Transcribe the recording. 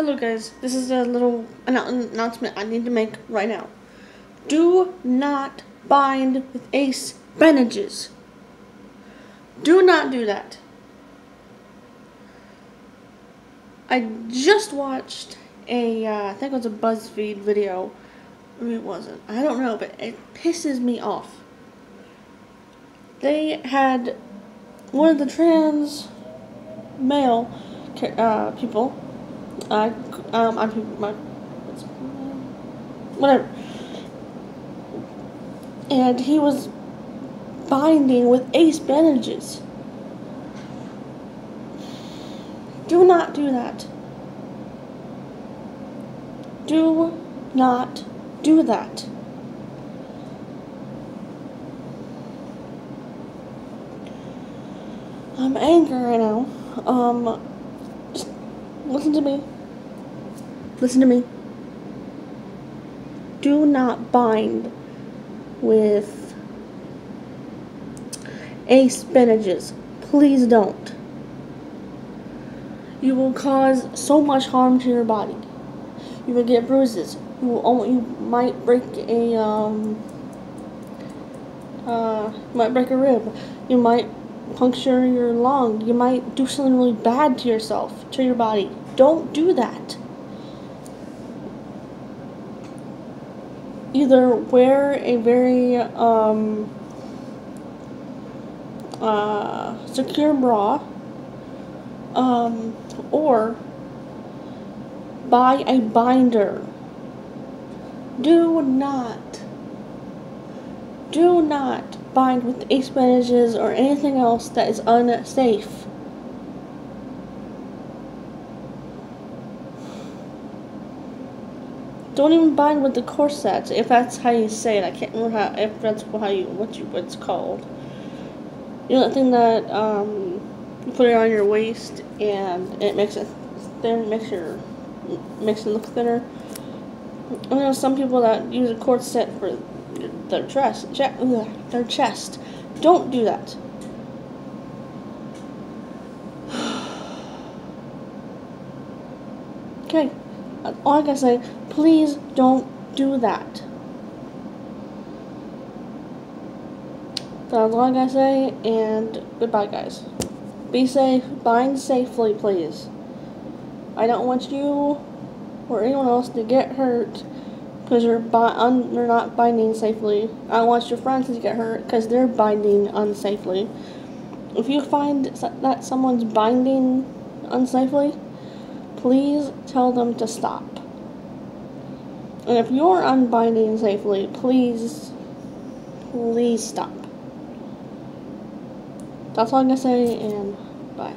Hello guys, this is a little annou- announcement I need to make right now. Do not bind with ace bandages. Do not do that. I just watched a, uh, I think it was a BuzzFeed video. Maybe it wasn't. I don't know, but it pisses me off. They had one of the trans male uh, people I, um, I'm my, whatever. And he was binding with ace bandages. Do not do that. Do not do that. I'm angry right now. Um, listen to me. Listen to me. Do not bind with ace bandages. Please don't. You will cause so much harm to your body. You will get bruises. You will you might break a um uh might break a rib. You might puncture your lung. You might do something really bad to yourself, to your body. Don't do that. either wear a very um, uh, secure bra um, or buy a binder. Do not, do not bind with ace bandages or anything else that is unsafe. Don't even bind with the corset, if that's how you say it. I can't remember how, if that's how you, what you, called. You know that thing that, um, you put it on your waist and it makes it thin, makes your, makes it look thinner. I know some people that use a corset for their chest, their chest. Don't do that. okay all I can say, please don't do that. That's all I gotta say, and goodbye, guys. Be safe, bind safely, please. I don't want you or anyone else to get hurt because you're, un you're not binding safely. I want your friends to get hurt because they're binding unsafely. If you find that someone's binding unsafely, please tell them to stop. And if you're unbinding safely, please, please stop. That's all I'm gonna say, and bye.